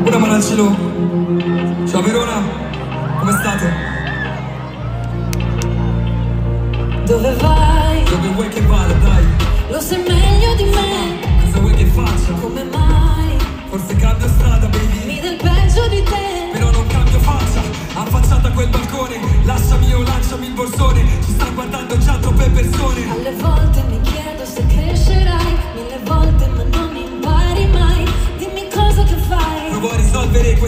Una Buona Marancelo. Ciao Verona, come state? Dove vai?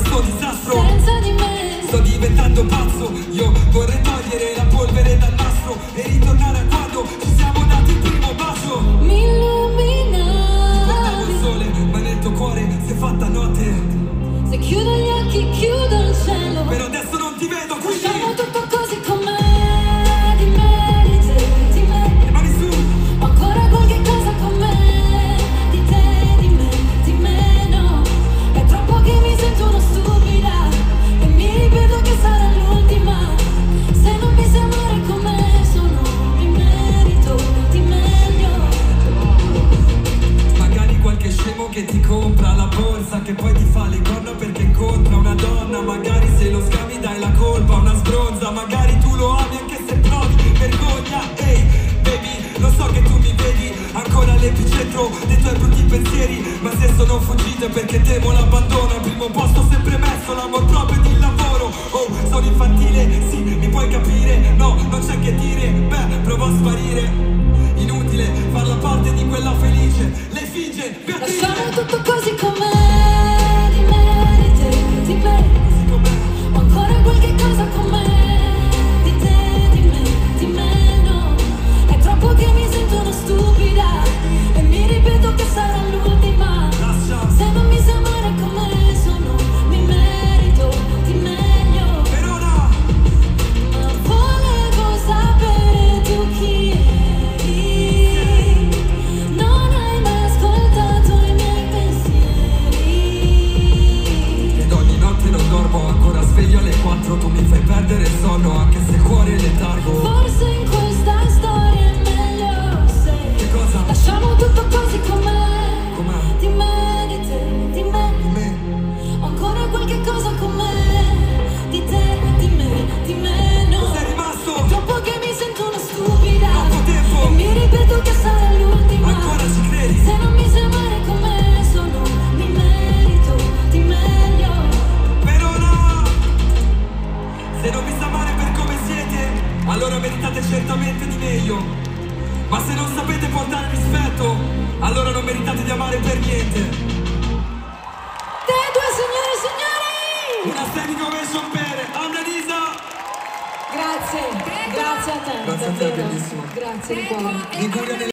questo disastro. Senza di me. Sto diventando pazzo. Io vorrei togliere la polvere dal nastro E ritornare a quando ci siamo dati il primo bacio Mi illuminavi Ti guardavo il sole ma nel tuo cuore si è fatta notte. Se chiudo gli occhi chiudo l'epicentro dei tuoi brutti pensieri. Ma se sono fuggito è perché temo l'abbandono Al primo posto sempre messo l'amor proprio di lavoro. Oh, sono infantile, sì, mi puoi capire. No, non c'è che dire, beh, provo a sparire. Inutile far la parte di quella felice. L'effigie, finge, Lasciamo tutto dentro Tu mi fai perdere sonno anche se il cuore è letargo. allora meritate certamente di meglio. Ma se non sapete portare rispetto, allora non meritate di amare per niente. Te due signore e signori! Una standing ovation per Annalisa! Grazie, grazie a te. Grazie a te, bellissimo. Grazie, Nicola.